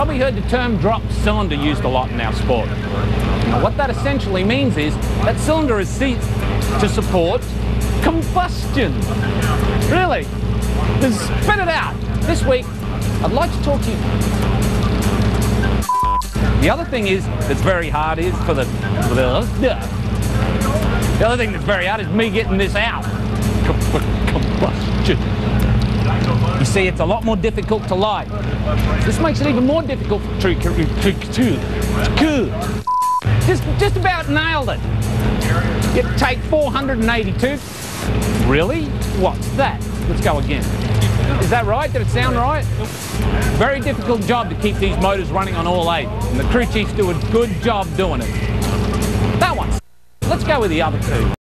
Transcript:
probably heard the term drop cylinder used a lot in our sport. Now, what that essentially means is that cylinder is seat to support combustion. Really? Just spit it out. This week, I'd like to talk to you. The other thing is that's very hard is for the the other thing that's very hard is me getting this out. Combustion. You see, it's a lot more difficult to lie. This makes it even more difficult for to just just about nailed it. You take 482. Really? What's that? Let's go again. Is that right? Did it sound right? Very difficult job to keep these motors running on all eight, and the crew chiefs do a good job doing it. That one. Let's go with the other two.